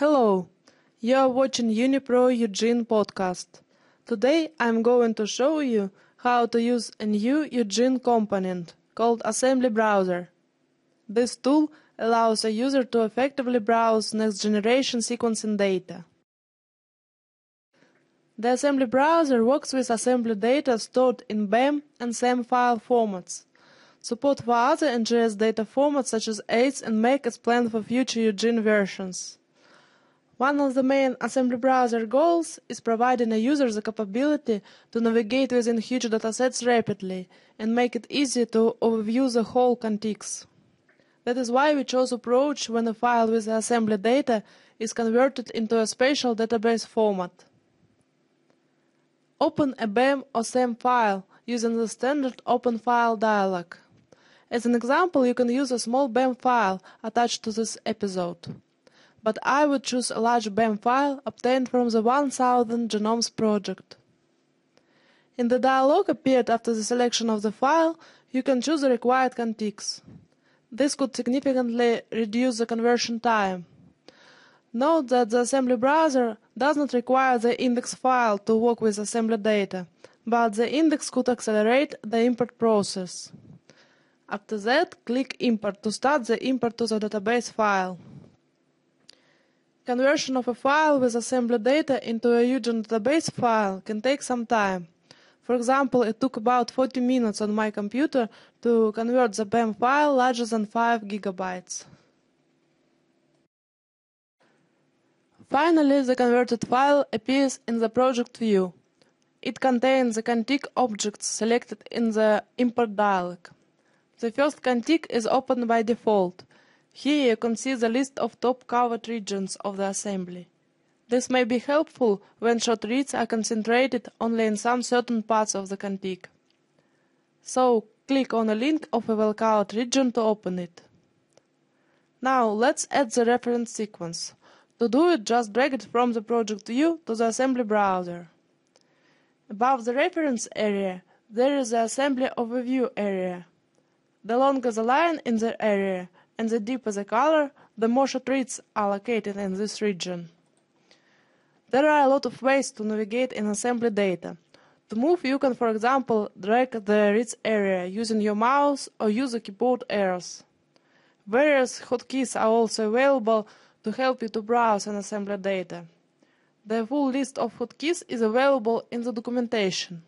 Hello, you are watching Unipro UGENE podcast. Today I'm going to show you how to use a new UGENE component called Assembly Browser. This tool allows a user to effectively browse next generation sequencing data. The assembly browser works with assembly data stored in BAM and SAM file formats. Support for other NGS data formats such as AIDS and MEC is planned for future UGENE versions. One of the main assembly browser goals is providing a user the capability to navigate within huge datasets rapidly and make it easy to overview the whole context. That is why we chose approach when a file with assembly data is converted into a spatial database format. Open a BAM or SAM file using the standard Open File dialog. As an example, you can use a small BAM file attached to this episode. But I would choose a large BAM file obtained from the 1000 Genomes project. In the dialog appeared after the selection of the file, you can choose the required contigs. This could significantly reduce the conversion time. Note that the assembly browser does not require the index file to work with assembly data, but the index could accelerate the import process. After that, click Import to start the import to the database file. Conversion of a file with assembly data into a UGENE database file can take some time. For example, it took about 40 minutes on my computer to convert the BAM file larger than 5 gigabytes. Finally, the converted file appears in the project view. It contains the contig objects selected in the import dialog. The first contig is opened by default. Here you can see the list of top covered regions of the assembly. This may be helpful when short reads are concentrated only in some certain parts of the contig. So, click on a link of a well-covered region to open it. Now, let's add the reference sequence. To do it, just drag it from the project view to the assembly browser. Above the reference area, there is the assembly overview area. The longer the line in the area and the deeper the color, the more short reads are located in this region. There are a lot of ways to navigate in assembly data. To move, you can, for example, drag the reads area using your mouse or use the keyboard arrows. Various hotkeys are also available to help you to browse and assemble data. The full list of hotkeys is available in the documentation.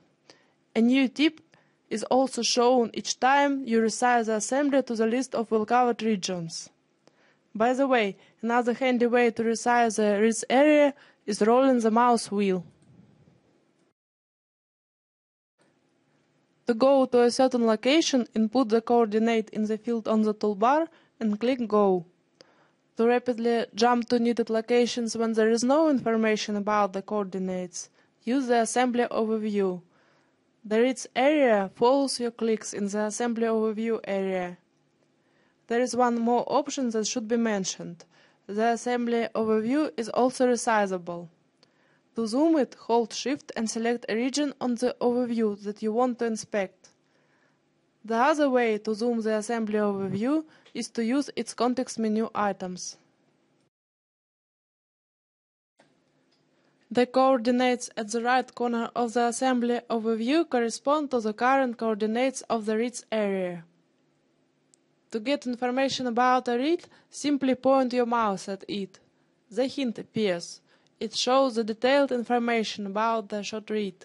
A new tip is also shown each time you resize the assembly to the list of well-covered regions. By the way, another handy way to resize the reads area is rolling the mouse wheel. To go to a certain location, input the coordinate in the field on the toolbar and click Go. To rapidly jump to needed locations when there is no information about the coordinates, use the assembly overview. The reads area follows your clicks in the assembly overview area. There is one more option that should be mentioned. The assembly overview is also resizable. To zoom it, hold Shift and select a region on the overview that you want to inspect. The other way to zoom the assembly overview is to use its context menu items. The coordinates at the right corner of the assembly overview correspond to the current coordinates of the reads area. To get information about a read, simply point your mouse at it. The hint appears. It shows the detailed information about the short read.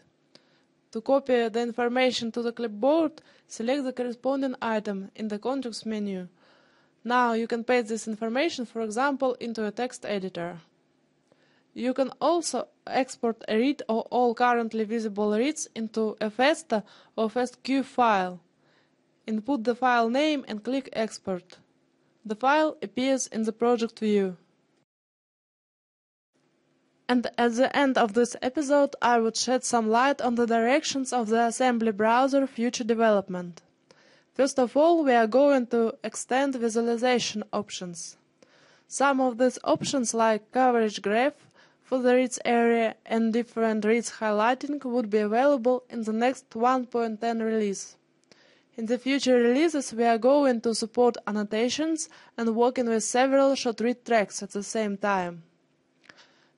To copy the information to the clipboard, select the corresponding item in the context menu. Now you can paste this information, for example, into a text editor. You can also export a read or all currently visible reads into a FASTA or FASTQ file. Input the file name and click Export. The file appears in the project view. And at the end of this episode, I would shed some light on the directions of the assembly browser future development. First of all, we are going to extend visualization options. Some of these options like coverage graph for the reads area and different reads highlighting would be available in the next 1.10 release. In the future releases, we are going to support annotations and working with several short read tracks at the same time.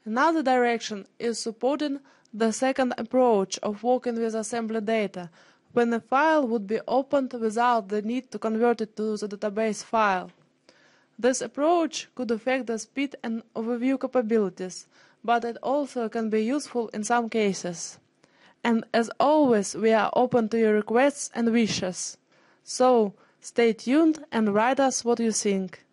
Another direction is supporting the second approach of working with assembly data, when a file would be opened without the need to convert it to the database file. This approach could affect the speed and overview capabilities, but it also can be useful in some cases. And as always, we are open to your requests and wishes. So, stay tuned and write us what you think.